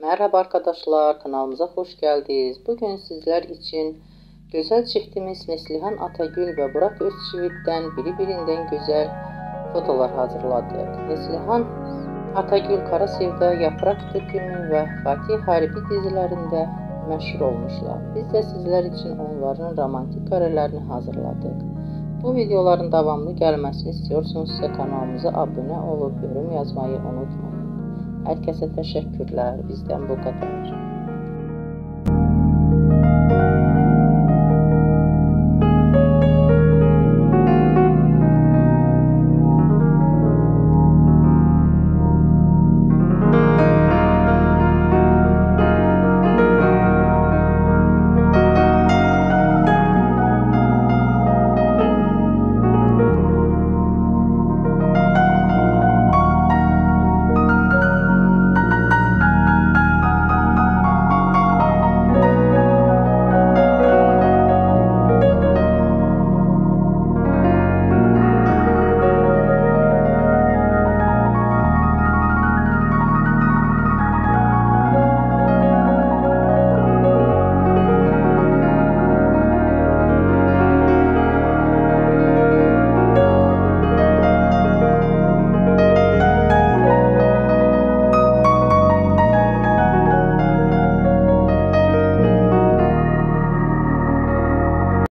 Merhaba arkadaşlar, kanalımıza hoş geldiniz. Bugün sizler için güzel çiftimiz Neslihan Atagül ve Burak Özçivit'ten birbirinden güzel fotolar hazırladık. Neslihan Atagül Kara Sevda, Yaprak Dökümü ve Fatih Harbi dizilerinde meşhur olmuşlar. Biz de sizler için onların romantik karelerini hazırladık. Bu videoların devamlı gelmesini istiyorsunuzsa kanalımıza abone olup yorum yazmayı unutmayın. Herkese teşekkürler. Bizden bu kadar.